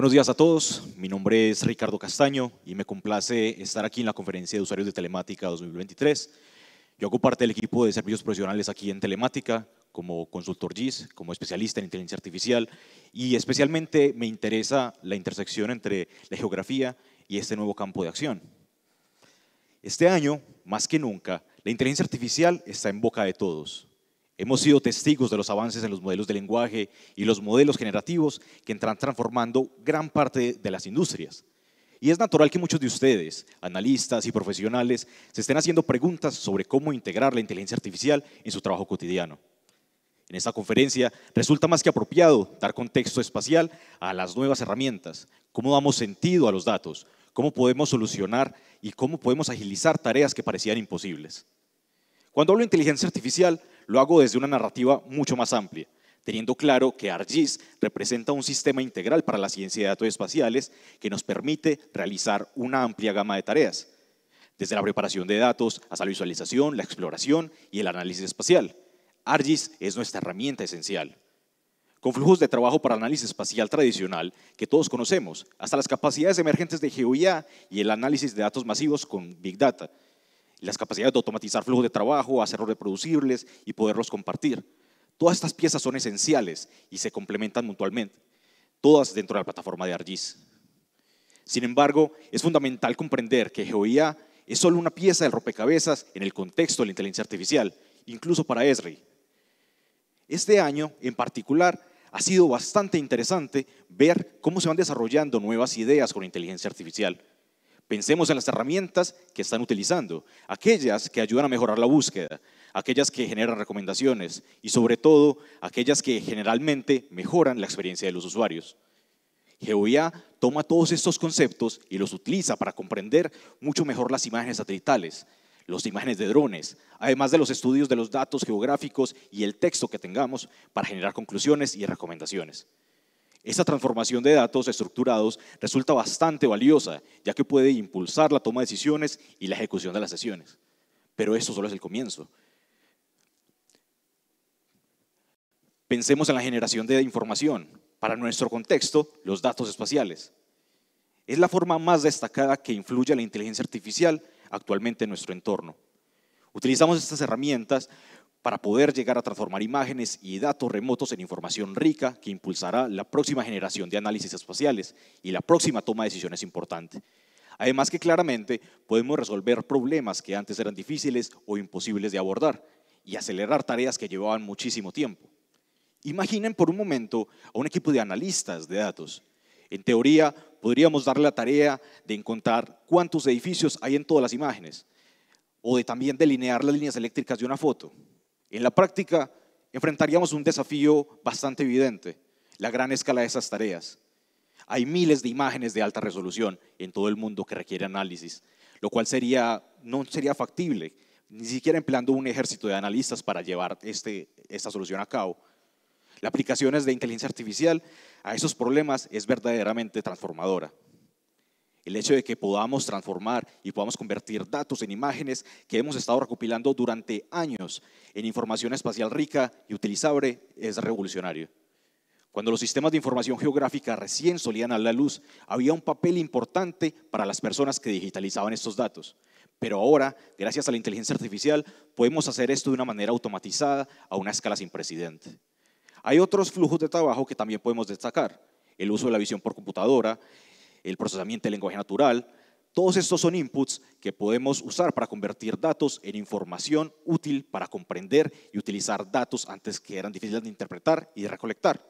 Buenos días a todos, mi nombre es Ricardo Castaño y me complace estar aquí en la conferencia de usuarios de Telemática 2023. Yo hago parte del equipo de servicios profesionales aquí en Telemática como consultor GIS, como especialista en inteligencia artificial y especialmente me interesa la intersección entre la geografía y este nuevo campo de acción. Este año, más que nunca, la inteligencia artificial está en boca de todos. Hemos sido testigos de los avances en los modelos de lenguaje y los modelos generativos que están transformando gran parte de las industrias. Y es natural que muchos de ustedes, analistas y profesionales, se estén haciendo preguntas sobre cómo integrar la inteligencia artificial en su trabajo cotidiano. En esta conferencia resulta más que apropiado dar contexto espacial a las nuevas herramientas, cómo damos sentido a los datos, cómo podemos solucionar y cómo podemos agilizar tareas que parecían imposibles. Cuando hablo de inteligencia artificial, lo hago desde una narrativa mucho más amplia, teniendo claro que ARGIS representa un sistema integral para la ciencia de datos espaciales que nos permite realizar una amplia gama de tareas, desde la preparación de datos hasta la visualización, la exploración y el análisis espacial. ARGIS es nuestra herramienta esencial. Con flujos de trabajo para análisis espacial tradicional que todos conocemos, hasta las capacidades emergentes de GeoIA y el análisis de datos masivos con Big Data, las capacidades de automatizar flujos de trabajo, hacerlos reproducibles y poderlos compartir. Todas estas piezas son esenciales y se complementan mutuamente, todas dentro de la plataforma de ARGIS. Sin embargo, es fundamental comprender que GeoIA es solo una pieza del rompecabezas en el contexto de la inteligencia artificial, incluso para Esri. Este año, en particular, ha sido bastante interesante ver cómo se van desarrollando nuevas ideas con inteligencia artificial. Pensemos en las herramientas que están utilizando, aquellas que ayudan a mejorar la búsqueda, aquellas que generan recomendaciones y sobre todo aquellas que generalmente mejoran la experiencia de los usuarios. GeoIA toma todos estos conceptos y los utiliza para comprender mucho mejor las imágenes satelitales, las imágenes de drones, además de los estudios de los datos geográficos y el texto que tengamos para generar conclusiones y recomendaciones. Esta transformación de datos estructurados resulta bastante valiosa, ya que puede impulsar la toma de decisiones y la ejecución de las sesiones. Pero esto solo es el comienzo. Pensemos en la generación de información. Para nuestro contexto, los datos espaciales. Es la forma más destacada que influye la inteligencia artificial actualmente en nuestro entorno. Utilizamos estas herramientas para poder llegar a transformar imágenes y datos remotos en información rica que impulsará la próxima generación de análisis espaciales y la próxima toma de decisiones importante. Además que claramente podemos resolver problemas que antes eran difíciles o imposibles de abordar y acelerar tareas que llevaban muchísimo tiempo. Imaginen por un momento a un equipo de analistas de datos. En teoría, podríamos darle la tarea de encontrar cuántos edificios hay en todas las imágenes o de también delinear las líneas eléctricas de una foto en la práctica, enfrentaríamos un desafío bastante evidente, la gran escala de esas tareas. Hay miles de imágenes de alta resolución en todo el mundo que requieren análisis, lo cual sería, no sería factible, ni siquiera empleando un ejército de analistas para llevar este, esta solución a cabo. La aplicación de inteligencia artificial a esos problemas es verdaderamente transformadora. El hecho de que podamos transformar y podamos convertir datos en imágenes que hemos estado recopilando durante años en información espacial rica y utilizable es revolucionario. Cuando los sistemas de información geográfica recién solían a la luz, había un papel importante para las personas que digitalizaban estos datos. Pero ahora, gracias a la inteligencia artificial, podemos hacer esto de una manera automatizada a una escala sin precedente. Hay otros flujos de trabajo que también podemos destacar. El uso de la visión por computadora, el procesamiento del lenguaje natural. Todos estos son inputs que podemos usar para convertir datos en información útil para comprender y utilizar datos antes que eran difíciles de interpretar y de recolectar.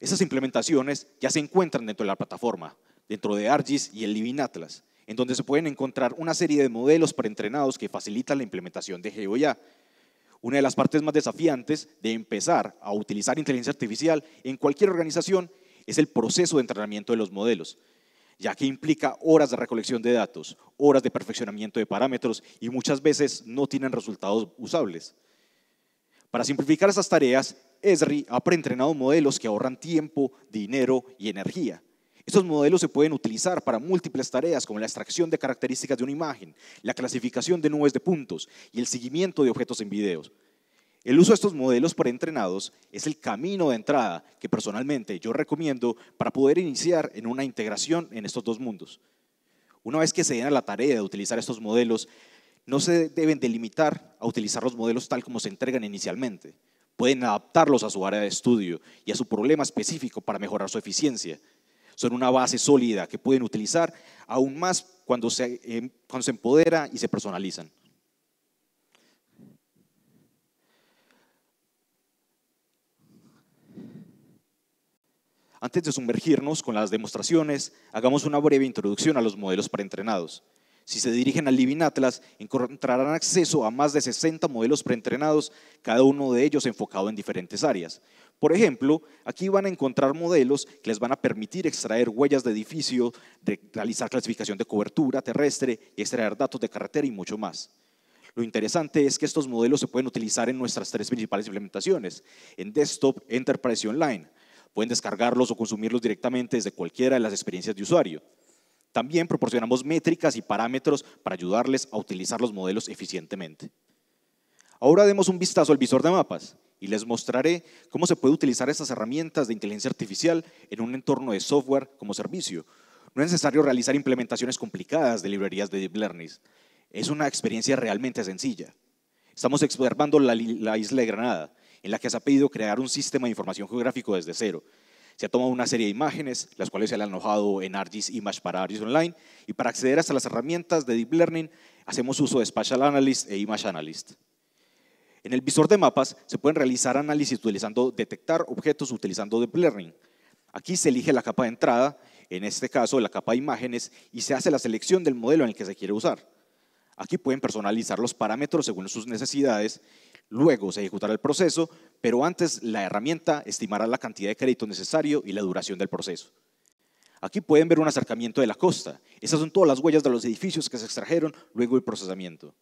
Esas implementaciones ya se encuentran dentro de la plataforma, dentro de ArcGIS y el Living Atlas, en donde se pueden encontrar una serie de modelos preentrenados que facilitan la implementación de GeoIA. Una de las partes más desafiantes de empezar a utilizar inteligencia artificial en cualquier organización es el proceso de entrenamiento de los modelos, ya que implica horas de recolección de datos, horas de perfeccionamiento de parámetros y muchas veces no tienen resultados usables. Para simplificar esas tareas, Esri ha preentrenado modelos que ahorran tiempo, dinero y energía. Estos modelos se pueden utilizar para múltiples tareas como la extracción de características de una imagen, la clasificación de nubes de puntos y el seguimiento de objetos en videos. El uso de estos modelos preentrenados es el camino de entrada que personalmente yo recomiendo para poder iniciar en una integración en estos dos mundos. Una vez que se den a la tarea de utilizar estos modelos, no se deben delimitar a utilizar los modelos tal como se entregan inicialmente. Pueden adaptarlos a su área de estudio y a su problema específico para mejorar su eficiencia. Son una base sólida que pueden utilizar aún más cuando se, eh, cuando se empodera y se personalizan. Antes de sumergirnos con las demostraciones, hagamos una breve introducción a los modelos preentrenados. Si se dirigen al Living Atlas, encontrarán acceso a más de 60 modelos preentrenados, cada uno de ellos enfocado en diferentes áreas. Por ejemplo, aquí van a encontrar modelos que les van a permitir extraer huellas de edificio, realizar clasificación de cobertura terrestre, extraer datos de carretera y mucho más. Lo interesante es que estos modelos se pueden utilizar en nuestras tres principales implementaciones, en desktop, enterprise y online. Pueden descargarlos o consumirlos directamente desde cualquiera de las experiencias de usuario. También proporcionamos métricas y parámetros para ayudarles a utilizar los modelos eficientemente. Ahora demos un vistazo al visor de mapas y les mostraré cómo se puede utilizar estas herramientas de inteligencia artificial en un entorno de software como servicio. No es necesario realizar implementaciones complicadas de librerías de Deep Learning. Es una experiencia realmente sencilla. Estamos observando la, la isla de Granada en la que se ha pedido crear un sistema de información geográfico desde cero. Se ha tomado una serie de imágenes, las cuales se han alojado en ArcGIS Image para ArcGIS Online, y para acceder hasta las herramientas de Deep Learning hacemos uso de Spatial Analyst e Image Analyst. En el visor de mapas se pueden realizar análisis utilizando detectar objetos utilizando Deep Learning. Aquí se elige la capa de entrada, en este caso la capa de imágenes, y se hace la selección del modelo en el que se quiere usar. Aquí pueden personalizar los parámetros según sus necesidades Luego se ejecutará el proceso, pero antes la herramienta estimará la cantidad de crédito necesario y la duración del proceso. Aquí pueden ver un acercamiento de la costa. Esas son todas las huellas de los edificios que se extrajeron luego del procesamiento.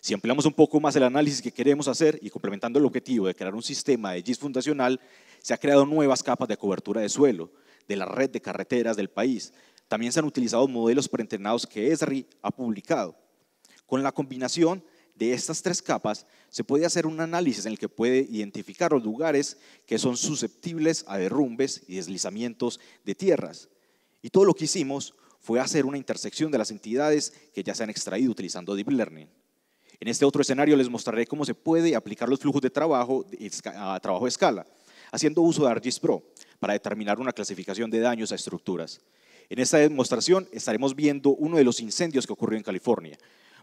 Si ampliamos un poco más el análisis que queremos hacer y complementando el objetivo de crear un sistema de GIS fundacional, se han creado nuevas capas de cobertura de suelo de la red de carreteras del país. También se han utilizado modelos preentrenados que ESRI ha publicado. Con la combinación de estas tres capas, se puede hacer un análisis en el que puede identificar los lugares que son susceptibles a derrumbes y deslizamientos de tierras. Y todo lo que hicimos fue hacer una intersección de las entidades que ya se han extraído utilizando Deep Learning. En este otro escenario les mostraré cómo se puede aplicar los flujos de trabajo a trabajo de escala, haciendo uso de ArcGIS Pro para determinar una clasificación de daños a estructuras. En esta demostración estaremos viendo uno de los incendios que ocurrió en California,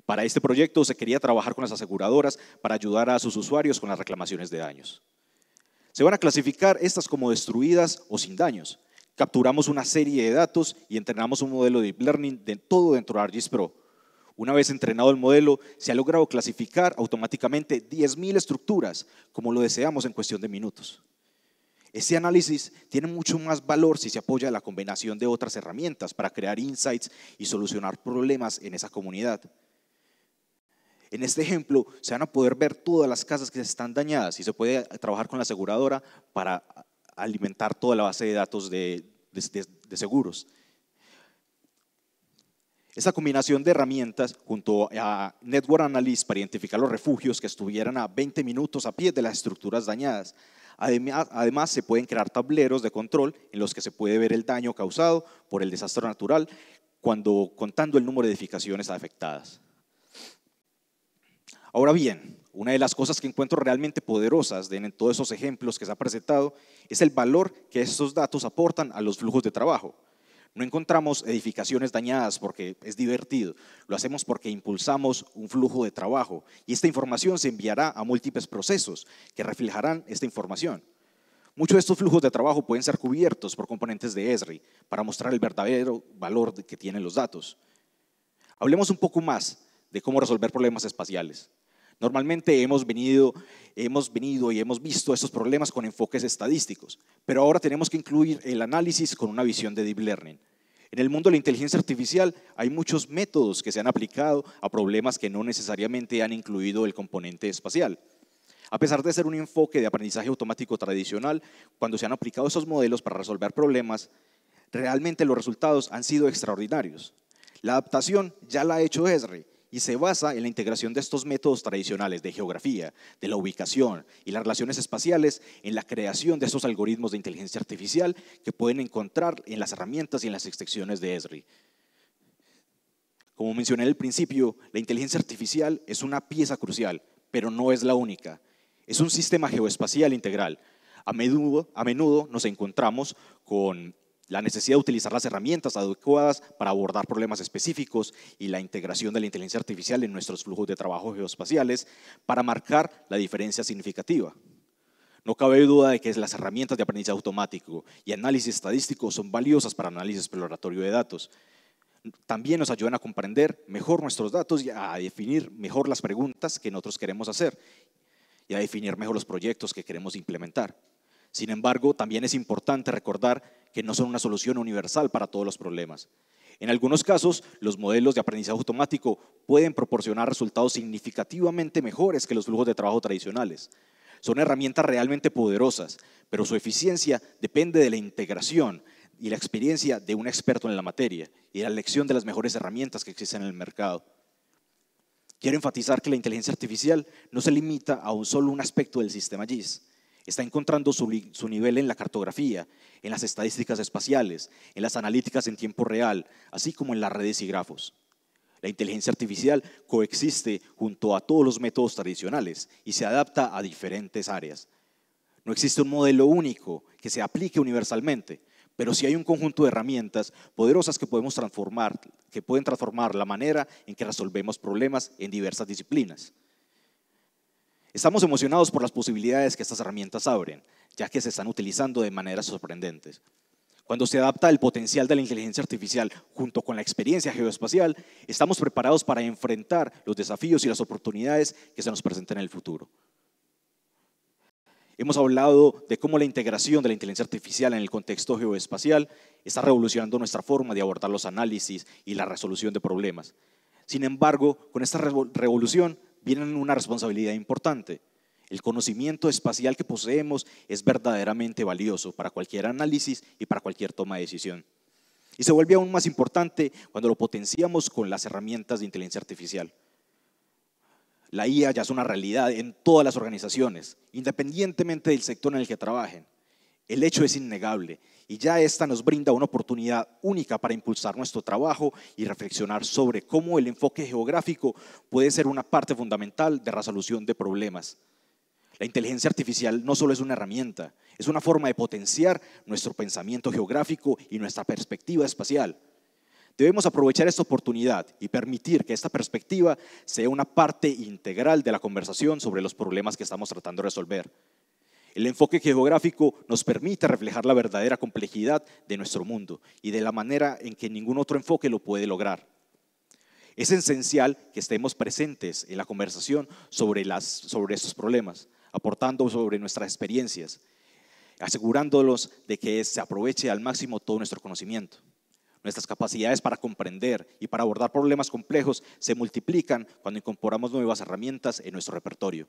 para este proyecto se quería trabajar con las aseguradoras para ayudar a sus usuarios con las reclamaciones de daños. Se van a clasificar estas como destruidas o sin daños. Capturamos una serie de datos y entrenamos un modelo de deep learning de todo dentro de ArcGIS Pro. Una vez entrenado el modelo, se ha logrado clasificar automáticamente 10.000 estructuras, como lo deseamos en cuestión de minutos. Ese análisis tiene mucho más valor si se apoya a la combinación de otras herramientas para crear insights y solucionar problemas en esa comunidad. En este ejemplo se van a poder ver todas las casas que están dañadas y se puede trabajar con la aseguradora para alimentar toda la base de datos de, seguros. Esa combinación de herramientas junto a Network Analysis para identificar los refugios que estuvieran a 20 minutos a pie de las estructuras dañadas. Además, se pueden crear tableros de control en los que se puede ver el daño causado por el desastre natural cuando contando el número de edificaciones afectadas. Ahora bien, una de las cosas que encuentro realmente poderosas en todos esos ejemplos que se ha presentado es el valor que estos datos aportan a los flujos de trabajo. No encontramos edificaciones dañadas porque es divertido, lo hacemos porque impulsamos un flujo de trabajo y esta información se enviará a múltiples procesos que reflejarán esta información. Muchos de estos flujos de trabajo pueden ser cubiertos por componentes de Esri para mostrar el verdadero valor que tienen los datos. Hablemos un poco más de cómo resolver problemas espaciales. Normalmente hemos venido, hemos venido y hemos visto estos problemas con enfoques estadísticos, pero ahora tenemos que incluir el análisis con una visión de deep learning. En el mundo de la inteligencia artificial hay muchos métodos que se han aplicado a problemas que no necesariamente han incluido el componente espacial. A pesar de ser un enfoque de aprendizaje automático tradicional, cuando se han aplicado esos modelos para resolver problemas, realmente los resultados han sido extraordinarios. La adaptación ya la ha hecho Esri y se basa en la integración de estos métodos tradicionales de geografía, de la ubicación y las relaciones espaciales en la creación de estos algoritmos de inteligencia artificial que pueden encontrar en las herramientas y en las extensiones de Esri. Como mencioné al principio, la inteligencia artificial es una pieza crucial, pero no es la única. Es un sistema geoespacial integral. A menudo, a menudo nos encontramos con la necesidad de utilizar las herramientas adecuadas para abordar problemas específicos y la integración de la inteligencia artificial en nuestros flujos de trabajo geoespaciales para marcar la diferencia significativa. No cabe duda de que las herramientas de aprendizaje automático y análisis estadístico son valiosas para análisis exploratorio de datos. También nos ayudan a comprender mejor nuestros datos y a definir mejor las preguntas que nosotros queremos hacer y a definir mejor los proyectos que queremos implementar. Sin embargo, también es importante recordar que no son una solución universal para todos los problemas. En algunos casos, los modelos de aprendizaje automático pueden proporcionar resultados significativamente mejores que los flujos de trabajo tradicionales. Son herramientas realmente poderosas, pero su eficiencia depende de la integración y la experiencia de un experto en la materia y de la elección de las mejores herramientas que existen en el mercado. Quiero enfatizar que la inteligencia artificial no se limita a un solo un aspecto del sistema GIS está encontrando su, nivel en la cartografía, en las estadísticas espaciales, en las analíticas en tiempo real, así como en las redes y grafos. La inteligencia artificial coexiste junto a todos los métodos tradicionales y se adapta a diferentes áreas. No existe un modelo único que se aplique universalmente, pero sí hay un conjunto de herramientas poderosas que podemos transformar, que pueden transformar la manera en que resolvemos problemas en diversas disciplinas. Estamos emocionados por las posibilidades que estas herramientas abren, ya que se están utilizando de maneras sorprendentes. Cuando se adapta el potencial de la inteligencia artificial junto con la experiencia geoespacial, estamos preparados para enfrentar los desafíos y las oportunidades que se nos presenten en el futuro. Hemos hablado de cómo la integración de la inteligencia artificial en el contexto geoespacial está revolucionando nuestra forma de abordar los análisis y la resolución de problemas. Sin embargo, con esta revolución viene una responsabilidad importante. El conocimiento espacial que poseemos es verdaderamente valioso para cualquier análisis y para cualquier toma de decisión. Y se vuelve aún más importante cuando lo potenciamos con las herramientas de inteligencia artificial. La IA ya es una realidad en todas las organizaciones, independientemente del sector en el que trabajen. El hecho es innegable y ya esta nos brinda una oportunidad única para impulsar nuestro trabajo y reflexionar sobre cómo el enfoque geográfico puede ser una parte fundamental de resolución de problemas. La inteligencia artificial no solo es una herramienta, es una forma de potenciar nuestro pensamiento geográfico y nuestra perspectiva espacial. Debemos aprovechar esta oportunidad y permitir que esta perspectiva sea una parte integral de la conversación sobre los problemas que estamos tratando de resolver. El enfoque geográfico nos permite reflejar la verdadera complejidad de nuestro mundo y de la manera en que ningún otro enfoque lo puede lograr. Es esencial que estemos presentes en la conversación sobre, estos problemas, aportando sobre nuestras experiencias, asegurándolos de que se aproveche al máximo todo nuestro conocimiento. Nuestras capacidades para comprender y para abordar problemas complejos se multiplican cuando incorporamos nuevas herramientas en nuestro repertorio.